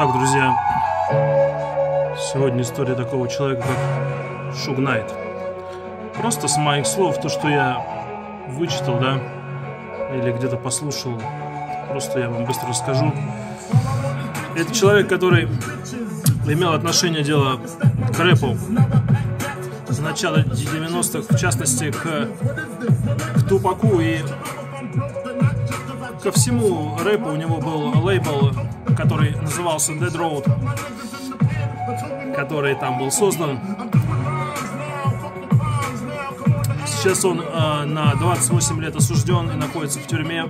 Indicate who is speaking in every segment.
Speaker 1: Так, друзья, сегодня история такого человека, как Шуг Найт. Просто с моих слов, то, что я вычитал, да, или где-то послушал, просто я вам быстро расскажу. Это человек, который имел отношение дело к рэпу с начала 90-х, в частности, к, к Тупаку и ко всему рэпу у него был лейбл, который назывался Dead Road, который там был создан. Сейчас он э, на 28 лет осужден и находится в тюрьме.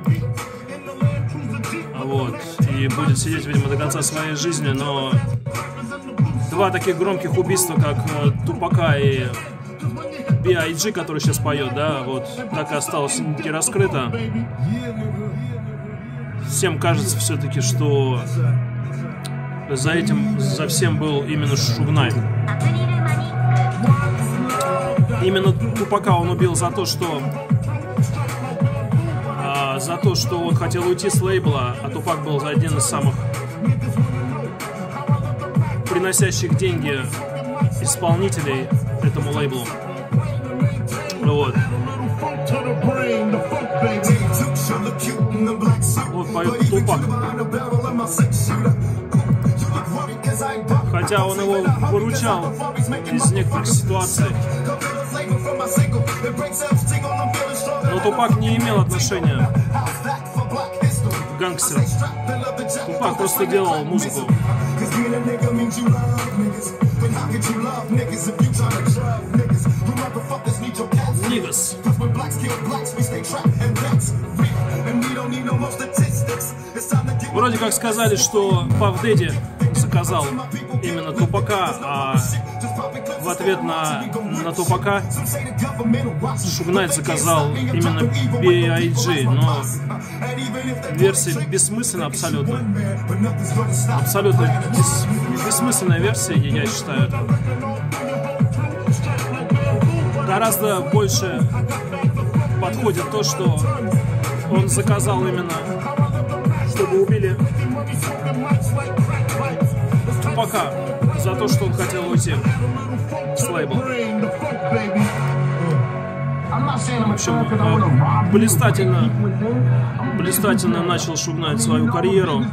Speaker 1: Вот. И будет сидеть, видимо, до конца своей жизни, но два таких громких убийства, как э, Тупака и B.I.G., который сейчас поет, да, вот так и осталось не раскрыто всем кажется все-таки, что за этим, за всем был именно Шугнай. Именно Тупака он убил за то, что а, за то, что он хотел уйти с лейбла, а Тупак был один из самых приносящих деньги исполнителей этому лейблу. Вот. Вот поет Тупак. Хотя он его выручал из некоторых ситуаций. Но Тупак не имел отношения к гангстерам. Тупак просто делал музыку. Нигас. Вроде как сказали, что Пав Дэдди заказал именно Тупака, а в ответ на, на Тупака Шугнайт заказал именно B.I.G. Но версия бессмысленна абсолютно. Абсолютно бес, бессмысленная версия, я считаю. Гораздо больше подходит то, что он заказал именно, чтобы убили Тупака за то, что он хотел уйти с лейбла. В общем, блистательно, блистательно начал Шугнать свою карьеру.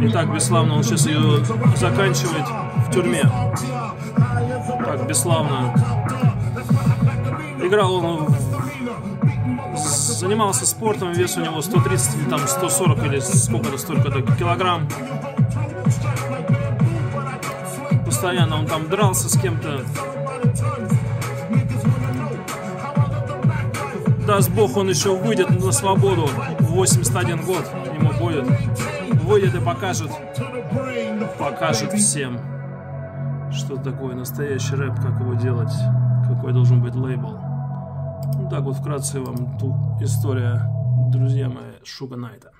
Speaker 1: И так бесславно он сейчас ее заканчивает в тюрьме. Так бесславно. Играл он занимался спортом, вес у него 130 или там 140 или сколько-то столько-то килограмм. Постоянно он там дрался с кем-то. Даст бог, он еще выйдет на свободу в 81 год. Ему будет. Выйдет и покажет. Покажет всем, что такое настоящий рэп, как его делать, какой должен быть лейбл. Ну так вот вкратце вам ту история, друзья мои, Шуга Найта.